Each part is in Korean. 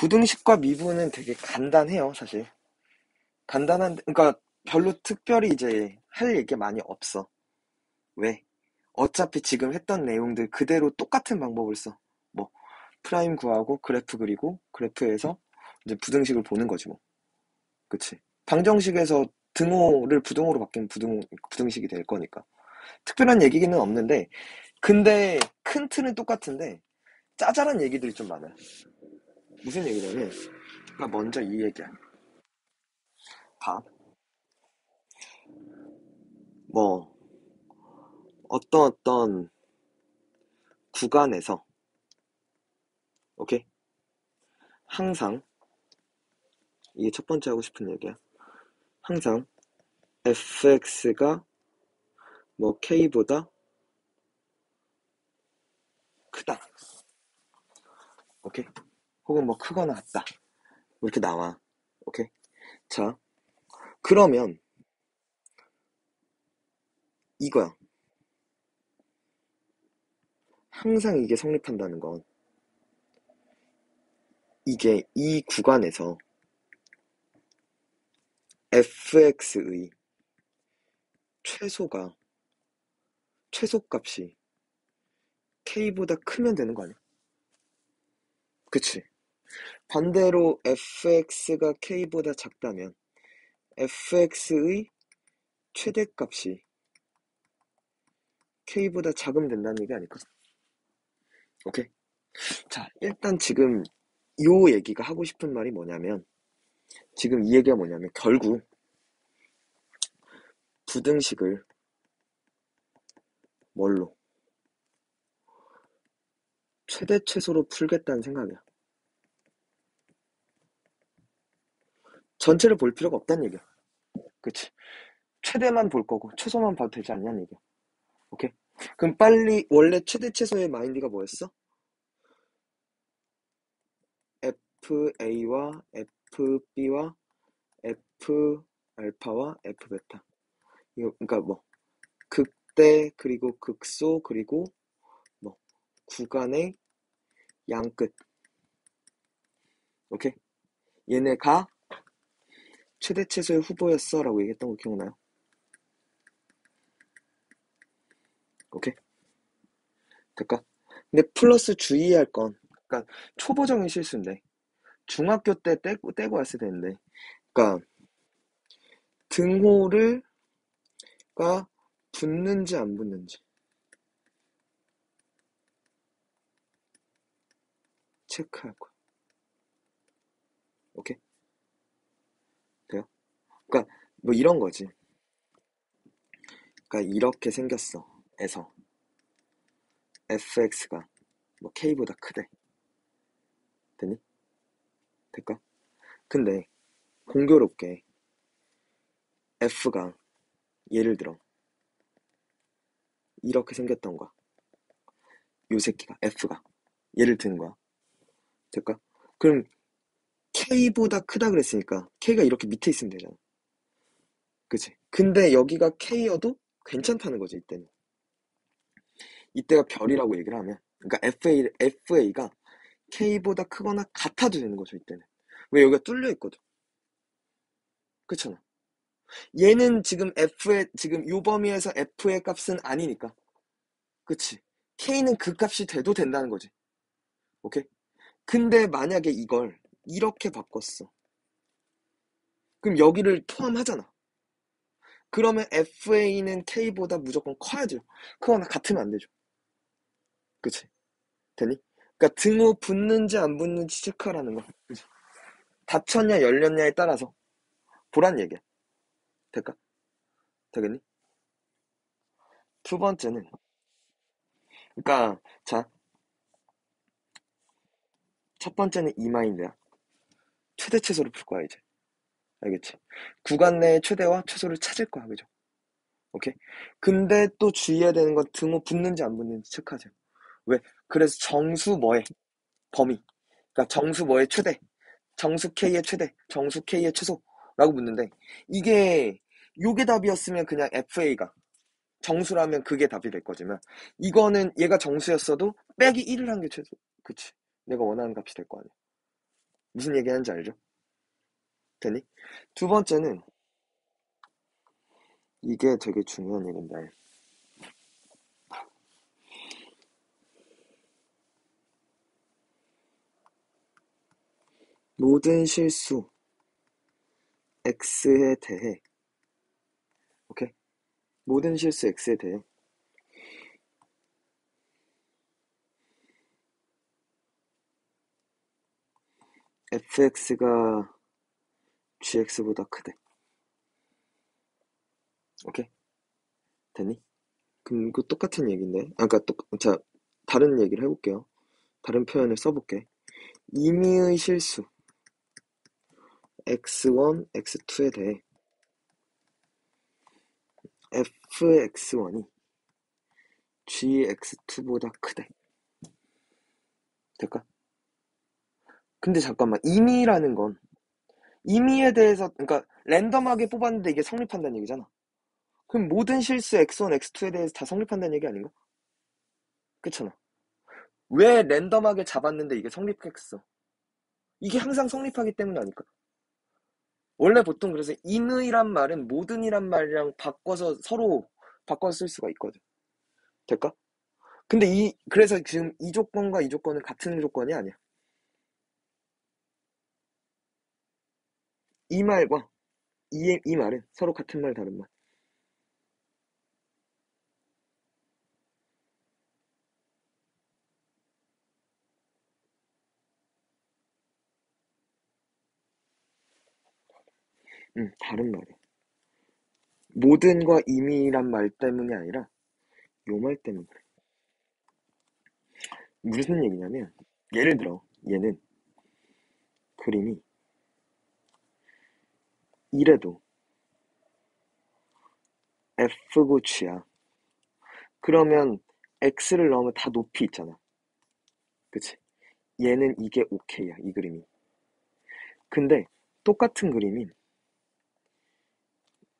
부등식과 미분은 되게 간단해요, 사실. 간단한, 그러니까 별로 특별히 이제 할 얘기 많이 없어. 왜? 어차피 지금 했던 내용들 그대로 똑같은 방법을 써. 뭐, prime 구하고 그래프 그리고 그래프에서 이제 부등식을 보는 거지 뭐. 그치? 방정식에서 등호를 부등호로 바뀌면 부등, 부등식이 될 거니까. 특별한 얘기는 없는데, 근데 큰 틀은 똑같은데, 짜잘한 얘기들이 좀 많아요. 무슨 얘기냐면, 그러니까 먼저 이 얘기야. 봐. 뭐, 어떤 어떤 구간에서, 오케이? 항상, 이게 첫 번째 하고 싶은 얘기야. 항상 fx가 뭐 k보다 크다. 오케이? 혹은 뭐 크거나 같다. 뭐 이렇게 나와. 오케이? 자, 그러면 이거야. 항상 이게 성립한다는 건 이게 이 구간에서 fx의 최소가 최소값이 k보다 크면 되는 거 아니야? 그치? 반대로 fx가 k보다 작다면 fx의 최대값이 k보다 작으면 된다는 얘기 아닐까? 오케이? 자, 일단 지금 요 얘기가 하고 싶은 말이 뭐냐면 지금 이 얘기가 뭐냐면 결국 부등식을 뭘로? 최대 최소로 풀겠다는 생각이야. 전체를 볼 필요가 없다는 얘기야. 그치? 최대만 볼 거고 최소만 봐도 되지 않냐는 얘기야. 오케이? 그럼 빨리 원래 최대 최소의 마인드가 뭐였어? FA와 FB와 F 알파와 F 베타. 이거 그러니까 뭐 극대 그리고 극소 그리고 뭐 구간의 양끝. 오케이? 얘네가 최대 최소의 후보였어 라고 얘기했던 거 기억나요? 오케이? 될까? 근데 플러스 주의할 건, 그러니까 초보적인 실수인데, 중학교 때 떼고, 떼고 왔어야 되는데, 그러니까 등호를, 가 붙는지 안 붙는지. 체크할 거야. 오케이? 그러니까 뭐 이런 거지. 그러니까 이렇게 생겼어. 에서 fx가 뭐 k보다 크대. 되니? 될까? 근데 공교롭게 f가 예를 들어 이렇게 생겼던 거야. 요 새끼가 f가 예를 드는 거야. 될까? 그럼 k보다 크다 그랬으니까 k가 이렇게 밑에 있으면 되잖아. 그치? 근데 여기가 k여도 괜찮다는 거지 이때는. 이때가 별이라고 얘기를 하면. 그러니까 FA, FA가 K보다 크거나 같아도 되는 거죠 이때는. 왜 여기가 뚫려 있거든. 그렇잖아. 얘는 지금 F의 지금 요 범위에서 F의 값은 아니니까. 그치. K는 그 값이 돼도 된다는 거지. 오케이? 근데 만약에 이걸 이렇게 바꿨어. 그럼 여기를 포함하잖아 그러면 FA는 K보다 무조건 커야죠 크거나 같으면 안 되죠 그치? 되니? 그러니까 등호 붙는지 안 붙는지 체크하라는 거. 그치? 닫혔냐 열렸냐에 따라서 보란 얘기야. 될까? 되겠니? 두 번째는 그러니까 자. 첫 번째는 이 마인드야. 최대 최소를 풀 거야 이제. 알겠지? 구간 내의 최대와 최소를 찾을 거야 그죠? 오케이? 근데 또 주의해야 되는 건 등호 붙는지 안 붙는지 체크하세요. 왜? 그래서 정수 뭐의 범위. 그러니까 정수 뭐의 최대. 정수 K의 최대. 정수 K의 최소라고 묻는데 이게 요게 답이었으면 그냥 FA가 정수라면 그게 답이 될 거지만 이거는 얘가 정수였어도 빼기 1을 한 게 최소. 그치? 내가 원하는 값이 될 거 아니야. 무슨 얘기하는지 알죠? 되니? 두 번째는 이게 되게 중요한 얘기인데 모든 실수 x에 대해 오케이? 모든 실수 x에 대해 fx가 gx보다 크대. 오케이? 됐니? 그럼 이거 똑같은 얘기인데. 아, 그니까, 똑, 자, 다른 얘기를 해볼게요. 다른 표현을 써볼게. 임의의 실수. x1, x2에 대해 fx1이 gx2보다 크대. 될까? 근데 잠깐만, 임의라는 건 임의에 대해서, 그러니까 랜덤하게 뽑았는데 이게 성립한다는 얘기잖아. 그럼 모든 실수 x1, x2에 대해서 다 성립한다는 얘기 아닌가? 그렇잖아. 왜 랜덤하게 잡았는데 이게 성립했어? 이게 항상 성립하기 때문 아닐까? 원래 보통 그래서 인의란 말은 모든이란 말이랑 바꿔서 서로 바꿔서 쓸 수가 있거든. 될까? 근데 이 그래서 지금 이 조건과 이 조건은 같은 조건이 아니야. 이 말과 이, 이 말은 서로 같은 말 다른 말. 응, 다른 말이야. 모든과 이미란 말 때문이 아니라 요 말 때문에 그래. 무슨 얘기냐면 예를 들어 얘는 그림이 이래도 F고 G야. 그러면 X를 넣으면 다 높이 있잖아. 그치? 얘는 이게 OK야, 이 그림이. 근데 똑같은 그림인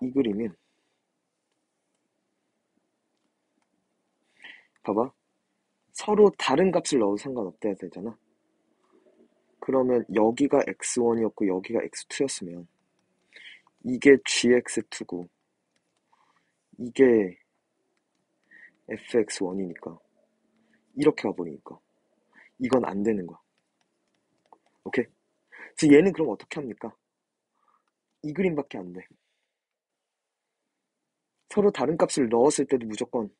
이 그림은 봐봐. 서로 다른 값을 넣어도 상관없대야 되잖아. 그러면 여기가 x1이었고 여기가 x2였으면 이게 gx2고 이게 fx1이니까 이렇게 가버리니까 이건 안 되는 거야. 오케이? 그래서 얘는 그럼 어떻게 합니까? 이 그림밖에 안 돼. 서로 다른 값을 넣었을 때도 무조건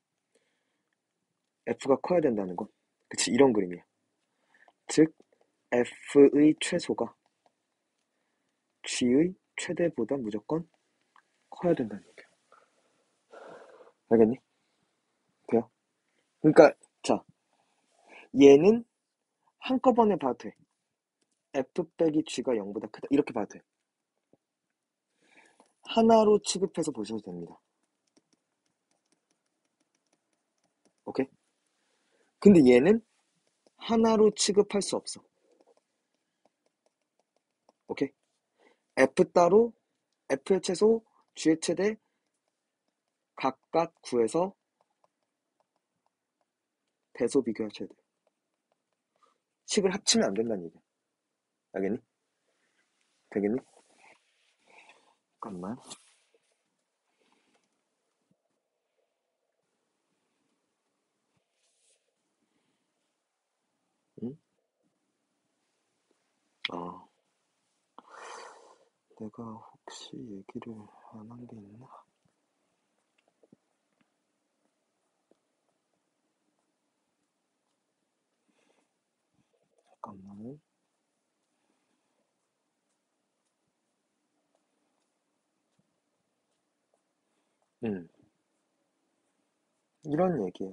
f가 커야 된다는 건 그치 이런 그림이야. 즉 f의 최소가 g의 최대보다 무조건 커야 된다는 얘기야. 알겠니? 돼요? 그러니까 자 얘는 한꺼번에 봐도 돼. f 빼기 g가 0보다 크다. 이렇게 봐도 돼. 하나로 취급해서 보셔도 됩니다. 오케이? 근데 얘는 하나로 취급할 수 없어. 오케이? F 따로 f의 최소, g의 최대 각각 구해서 대소 비교하셔야 돼. 식을 합치면 안 된다는 얘기야. 알겠니? 되겠니? 잠깐만. 응? 아. 내가 혹시 얘기를 안 한 게 있나? 잠깐만. 응. 이런 얘기야.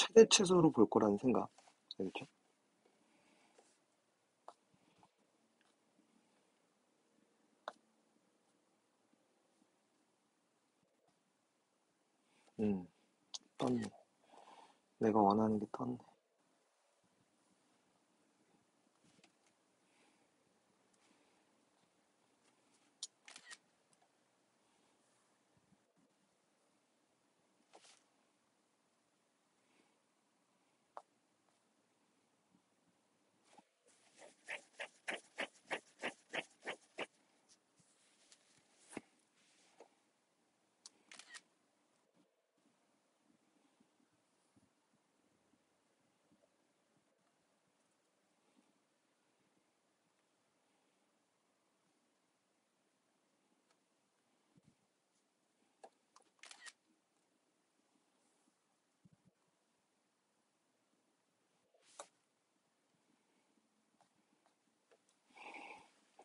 최대 최소로 볼 거라는 생각. 알겠죠? 음, 떴네. 내가 원하는 게 떴네.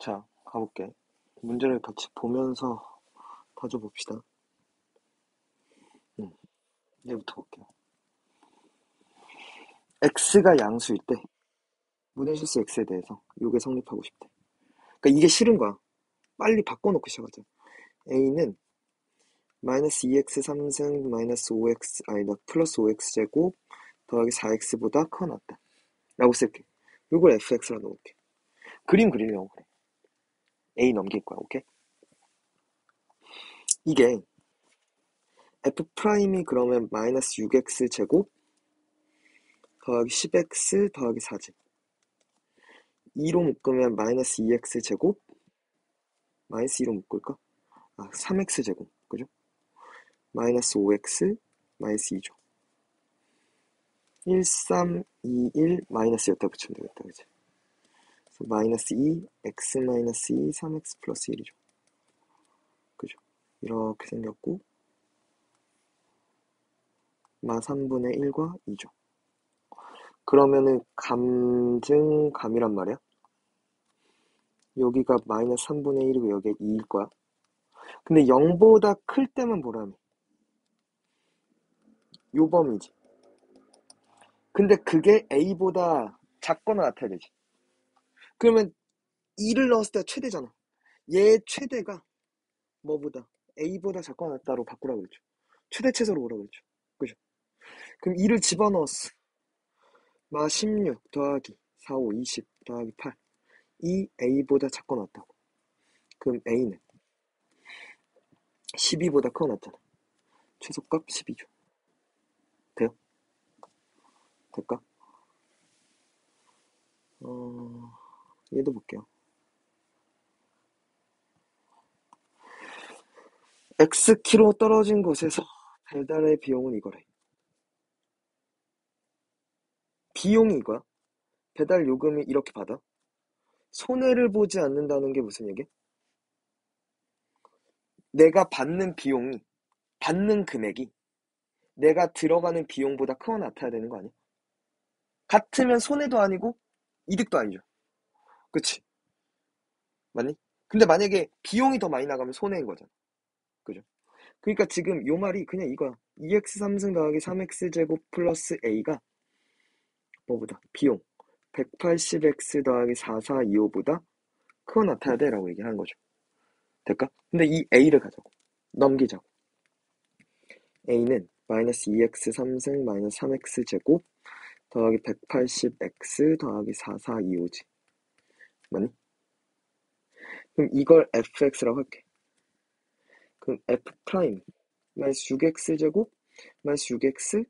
자, 가볼게. 문제를 같이 보면서 다져봅시다. 음, 얘부터 볼게요. x가 양수일 때 무대실수 x에 대해서 이게 성립하고 싶대. 그러니까 이게 싫은 거야. 빨리 바꿔놓고 시작하자. a는 마이너스 2x 3승 마이너스 5x 아니다 플러스 5x 제곱 더하기 4x보다 커 낫다. 라고 쓸게. 이걸 fx라 놓을게. 그림 그리려고 그래. A 넘길 거야. 오케이? 이게 f prime이 그러면 마이너스 6x 제곱 더하기 10x 더하기 4지. 2로 묶으면 마이너스 2x 제곱 마이너스 2로 묶을까? 아, 3x 제곱. 그죠? 마이너스 5x 마이너스 2죠. 1, 3, 2, 1 마이너스 여기다 붙이면 되겠다. 그치? 마이너스 2, x 마이너스 2, 3x 플러스 1이죠. 그죠? 이렇게 생겼고 마 3분의 1과 2죠. 그러면은 감증 감이란 말이야. 여기가 마이너스 3분의 1이고 여기가 2일 거야. 근데 0보다 클 때만 보라며. 요 범위지. 근데 그게 A보다 작거나 같아야 되지. 그러면 2를 넣었을 때 최대잖아. 얘 최대가 뭐보다 A보다 작거나 같다로 바꾸라고 그랬죠. 최대체서로 오라고 그랬죠. 그죠? 그럼 2를 집어넣었어. 마 16 더하기 4, 5, 20 더하기 8. 이 A보다 작거나 같다고. 그럼 A는 12보다 크거나 같잖아. 최소값 12죠. 돼요? 될까? 어, 얘도 볼게요. X키로 떨어진 곳에서 배달의 비용은 이거래. 비용이 이거야. 배달 요금이 이렇게 받아. 손해를 보지 않는다는 게 무슨 얘기? 내가 받는 비용이, 받는 금액이 내가 들어가는 비용보다 크거나 같아야 되는 거 아니야? 같으면 손해도 아니고 이득도 아니죠. 그치? 맞니? 근데 만약에 비용이 더 많이 나가면 손해인 거잖아. 그죠? 그러니까 지금 요 말이 그냥 이거야. 2x 3승 더하기 3x 제곱 플러스 a가 뭐보다 비용 180x 더하기 4425보다 크거나 같아야 돼 라고 얘기하는 거죠. 될까? 근데 이 a를 가자고. 넘기자고. a는 마이너스 2x 3승 마이너스 3x 제곱 더하기 180x 더하기 4425지. 맞니? 그럼 이걸 fx라고 할게. 그럼 f prime 마이너스 6x 제곱 마이너스 6x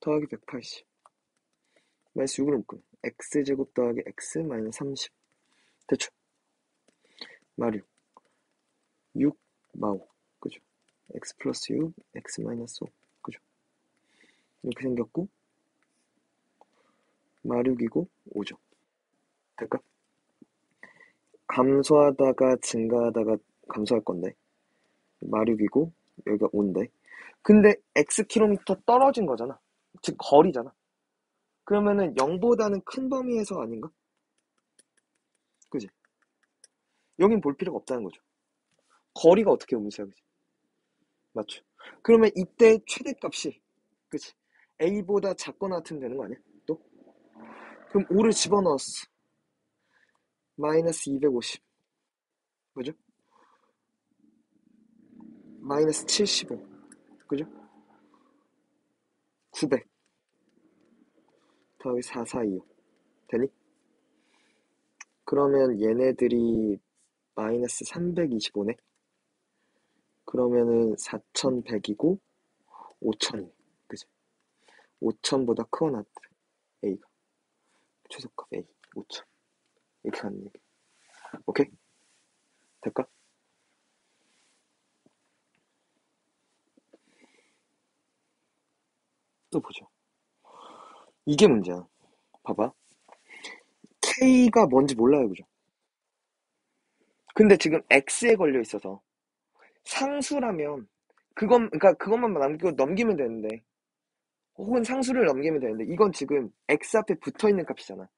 더하기 180 마이너스 6을 묶으면 x 제곱 더하기 x 마이너스 30 대충. 마류 6 마오. 그죠? x 플러스 6 x 마이너스 5 그죠? 이렇게 생겼고 마륙이고 5죠. 될까? 감소하다가 증가하다가 감소할 건데 마륙이고 여기가 5인데 근데 x 킬로미터 떨어진 거잖아 즉 거리잖아 그러면은 0보다는 큰 범위에서 아닌가? 그지? 여긴 볼 필요가 없다는 거죠. 거리가 어떻게 음수야, 그지? 맞죠? 그러면 이때 최대값이, 그지? A보다 작거나 같으면 되는 거 아니야? 또? 그럼 5를 집어넣었어. 마이너스 250. 그죠? 마이너스 75. 그죠? 900. 더하기 4425. 되니? 그러면 얘네들이 마이너스 325네? 그러면은 4100이고 5000이네. 그지? 5000보다 크거나. A가. 최소값 A. 5000. 이렇게 가는 얘기. 오케이? 될까? 또 보죠. 이게 문제야. 봐봐. K가 뭔지 몰라요, 그죠? 근데 지금 X에 걸려 있어서 상수라면 그것 그러니까 그것만 남기고 넘기면 되는데 혹은 상수를 넘기면 되는데 이건 지금 X 앞에 붙어 있는 값이잖아.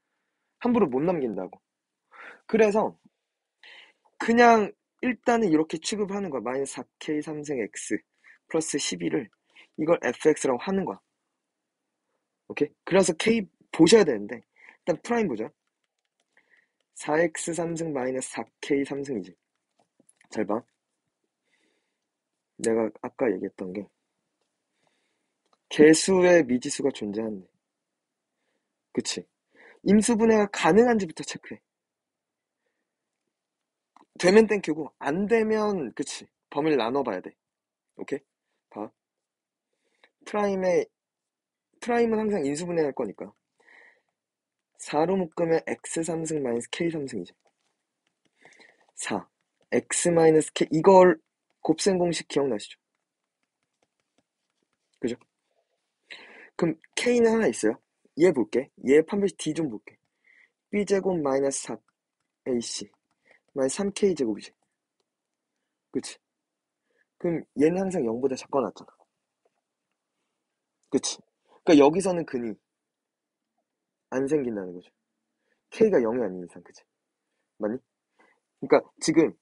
함부로 못 넘긴다고. 그래서 그냥 일단은 이렇게 취급하는 거야. 마이너스 4K 3승 X 플러스 12를 이걸 fx라고 하는 거야. 오케이? 그래서 K 보셔야 되는데 일단 prime 보자. 4x 3승 마이너스 4k 3승이지. 잘 봐. 내가 아까 얘기했던 게 계수에 미지수가 존재한대. 그치? 인수분해가 가능한지부터 체크해. 되면 thank you고 안 되면 그치? 범위를 나눠봐야 돼. 오케이? 봐. prime의 prime은 항상 인수분해할 거니까 4로 묶으면 x 3승 마이너스 k 3승이죠. 4 x 마이너스 k 이걸 곱셈 공식 기억나시죠? 그죠? 그럼 k는 하나 있어요. 얘 볼게. 얘 판별식 d 좀 볼게. b제곱 마이너스 4 ac 마이너스 3k 제곱이지. 그치? 그럼 얘는 항상 0보다 작거 놨잖아. 그치? 그러니까 여기서는 근이 안 생긴다는 거죠. k가 0이 아닌 이상, 그치? 맞니? 그러니까 지금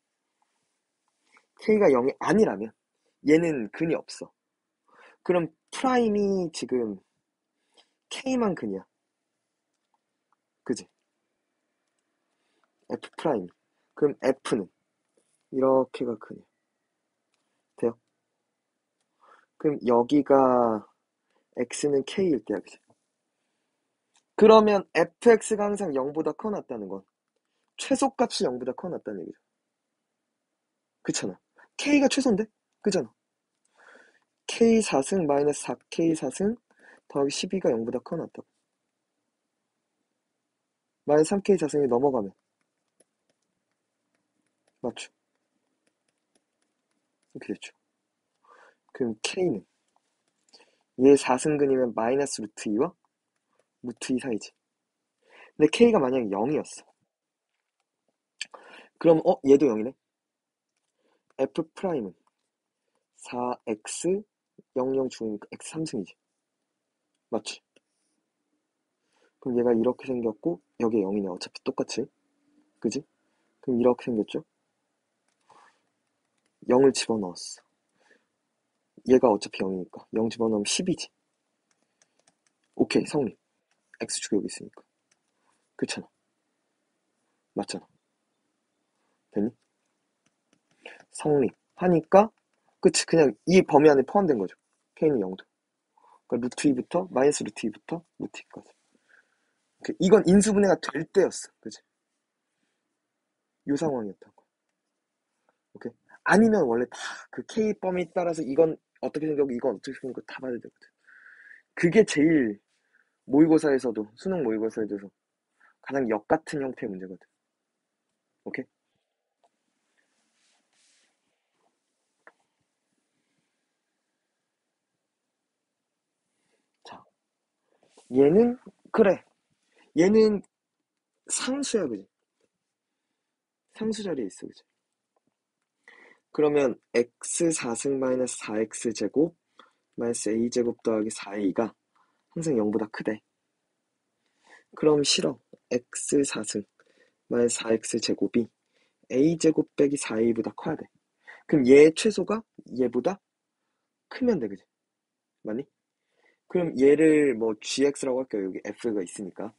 k가 0이 아니라면 얘는 근이 없어. 그럼 prime이 지금 k만 근이야. 그지? f prime. 그럼 f는 이렇게가 근이야. 돼요? 그럼 여기가 x는 k일 때야, 그지? 그러면 fx가 항상 0보다 커 낫다는 건 최소값이 0보다 커 낫다는 얘기죠. 그렇잖아. k가 최소인데? 그잖아. k 4승 마이너스 4k 4승 더하기 12가 0보다 커 낫다고. 마이너스 3k 4승이 넘어가면 맞죠? 이렇게 됐죠. 그럼 k는 얘 4승근이면 마이너스 루트 2와 루트 2 사이지. 근데 k가 만약에 0이었어. 그럼 어 얘도 0이네. f prime은 4x 00 주니까 x 3승이지. 맞지? 그럼 얘가 이렇게 생겼고 여기에 0이네. 어차피 똑같이. 그지? 그럼 이렇게 생겼죠? 0을 집어넣었어. 얘가 어차피 0이니까 0 집어넣으면 10이지. 오케이 성립. X축이 여기 있으니까. 그렇잖아. 맞잖아. 됐니? 성립 하니까 그치 그냥 이 범위 안에 포함된 거죠. K는 0도. 그러니까 루트 2부터 마이너스 루트 2부터 루트 2까지. 이건 인수분해가 될 때였어. 그치? 요 상황이었던 거. 오케이? 아니면 원래 다 그 K 범위 따라서 이건 어떻게 생겼고 이건 어떻게 생겼고 다 봐야 되거든. 그게 제일 모의고사에서도 수능 모의고사에도 가장 역 같은 형태의 문제거든. 오케이? 자, 얘는 그래. 얘는 상수야, 그지? 상수 자리에 있어, 그지? 그러면 x 4승 마이너스 4x 제곱 마이너스 a 제곱 더하기 4a가 항상 0보다 크대. 그럼 싫어. x 4승 마이너스 4x 제곱이 a 제곱 빼기 4a보다 커야 돼. 그럼 얘 최소가 얘보다 크면 돼, 그지? 맞니? 그럼 얘를 뭐 gx라고 할게요. 여기 f가 있으니까.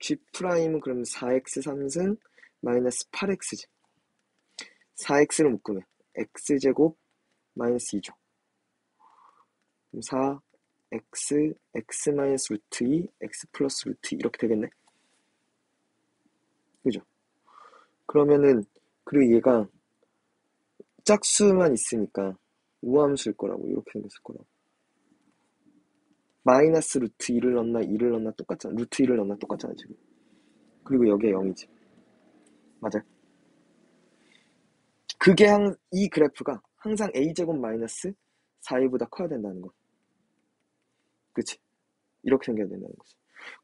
G prime은 그럼 4x 3승 마이너스 8x지. 4x를 묶으면 x제곱 마이너스 2죠. 그럼 4 x x 마이너스 루트 2 x 플러스 루트 2 이렇게 되겠네. 그죠? 그러면은 그리고 얘가 짝수만 있으니까 우함수일 거라고 이렇게 생겼을 거라고. 마이너스 루트 2를 넣나 2를 넣나 똑같잖아. 루트 2를 넣나 똑같잖아 지금. 그리고 여기에 0이지. 맞아. 그게 한, 이 그래프가 항상 a제곱 마이너스 4a보다 커야 된다는 거. 그치? 이렇게 생겨야 된다는 거지.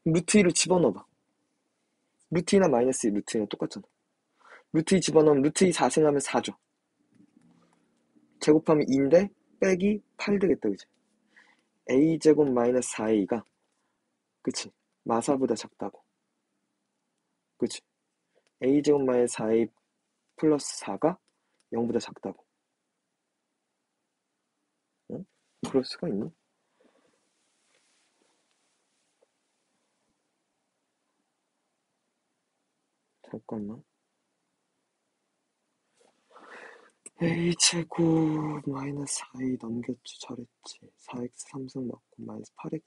루트 2를 집어넣어봐. 루트 2나 마이너스 2, 루트 2는 똑같잖아. 루트 2 집어넣으면 루트 2 4승하면 4죠. 제곱하면 2인데 빼기 8 되겠다, 그치? a제곱 마이너스 4a가 그치? 마사보다 작다고. 그치? a제곱 마이너스 4a 플러스 4가 0보다 작다고. 응? 그럴 수가 있나? 잠깐만. a제곱 마이너스 4a 넘겼지 잘했지. 4x 3승 맞고 마이너스 8x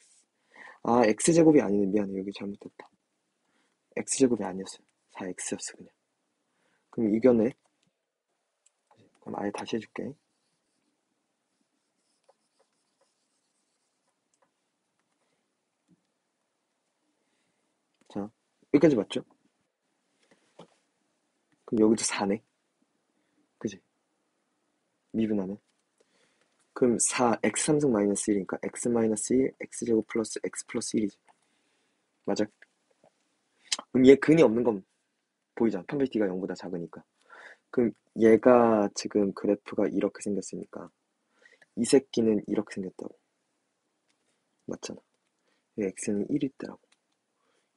아 x제곱이 아니네. 미안해. 여기 잘못했다. x제곱이 아니었어요. 4x였어 그냥. 그럼 이겨내 그럼 아예 다시 해줄게. 자 여기까지 맞죠? 그럼 여기도 4네. 그지? 미분하면 그럼 4 x 3승 마이너스 1이니까 x 마이너스 1 x제곱 플러스 x 플러스 1이지. 맞아? 그럼 얘 근이 없는 건 보이잖아. 판별티가 0보다 작으니까 그럼 얘가 지금 그래프가 이렇게 생겼으니까 이 새끼는 이렇게 생겼다고. 맞잖아. x는 1이 있더라고.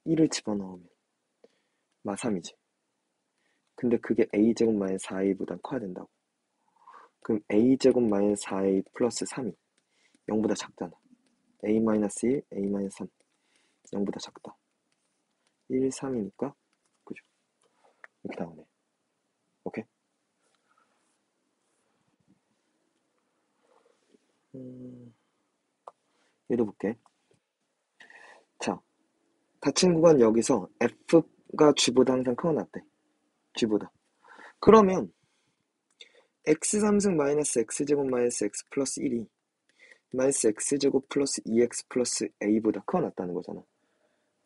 1을 집어넣으면 마 3이지. 근데 그게 a제곱 마이너스 4a보단 커야 된다고. 그럼 a제곱 마이너스 4a 플러스 3이 0보다 작잖아. a 마이너스 1, a 마이너스 3 0보다 작다. 1, 3이니까 그죠? 이렇게 나오네. 오케이? 음, 얘도 볼게. 자, 닫힌 구간 여기서 f가 g보다 항상 크거 낫대. g보다. 그러면 x 3승 마이너스 x제곱 마이너스 x 플러스 1이 마이너스 x제곱 플러스 2x 플러스 a보다 크거나 같다는 거잖아.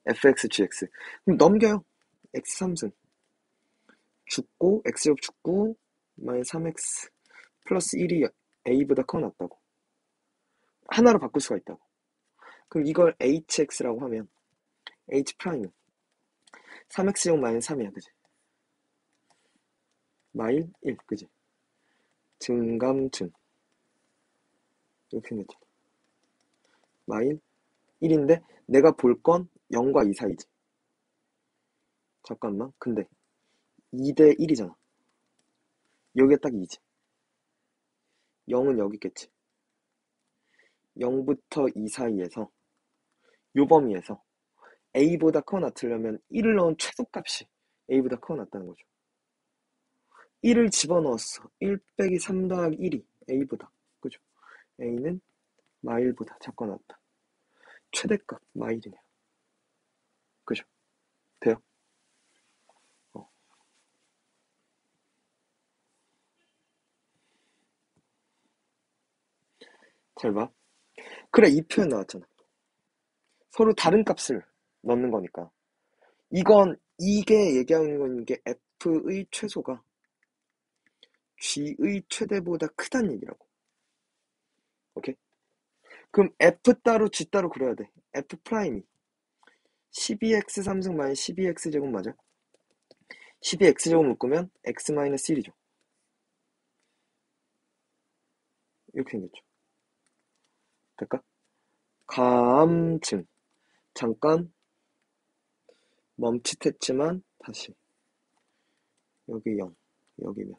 fx, gx. 그럼 넘겨요. x 3승. 죽고 x제곱 죽고 마이너스 3x 플러스 1이 a보다 크거나 같다고. 하나로 바꿀 수가 있다고. 그럼 이걸 hx라고 하면 h prime은 3x제곱 마이너스 3이야, 그지? 마일 1, 그지? 증감증. 이렇게 생겼잖아 마일 1인데 내가 볼 건 0과 2 사이지. 잠깐만. 근데 2대 1이잖아. 여기가 딱 2지. 0은 여기 있겠지 0부터 2 사이에서 요 범위에서 a보다 커 낫으려면 1을 넣은 최소값이 a보다 커 낫다는 거죠 1을 집어넣었어. 1 빼기 3 더하기 1이 A보다. 그죠? A는 마일보다 작거 낫다. 최대값 마일이네요. 그죠? 돼요? 어. 잘 봐. 그래, 이 표현 나왔잖아. 서로 다른 값을 넣는 거니까. 이건, 이게 얘기하는 건 이게 F의 최소가 G의 최대보다 크다는 얘기라고. 오케이? 그럼 F 따로 G 따로 그려야 돼. F prime이 12x 3승 마이 12x 제곱 맞아? 12x 제곱 묶으면 x 마이너스 1이죠. 이렇게 생겼죠. 될까? 감증. 잠깐 멈칫했지만 다시 여기 0 여기면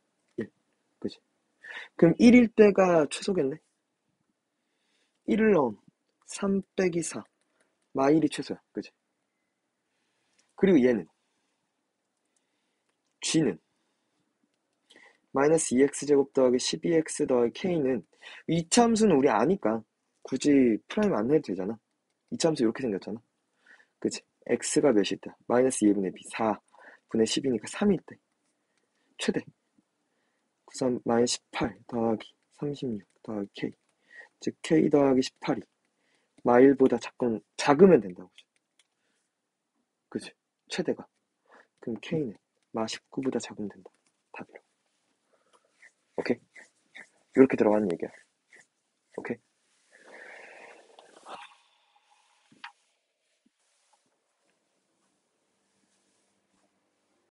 그지? 그럼 1일 때가 최소겠네? 1을 넣으면 3 빼기 4 마일이 최소야 그지? 그리고 얘는 g는 마이너스 2x제곱 더하기 12x 더하기 k는 이차함수는 우리 아니까 굳이 prime 안 내도 되잖아. 이차함수 이렇게 생겼잖아. 그치? x가 몇이 있다? 마이너스 2분의 b 4분의 10이니까 3이 있대. 최대. 93 마이너스 18 더하기 36 더하기 k. 즉 k 더하기 18이 마일보다 작은, 작으면 된다고. 그치? 최대가. 그럼 k는 마 19보다 작으면 된다. 답이로. 오케이? 이렇게 들어가는 얘기야. 오케이?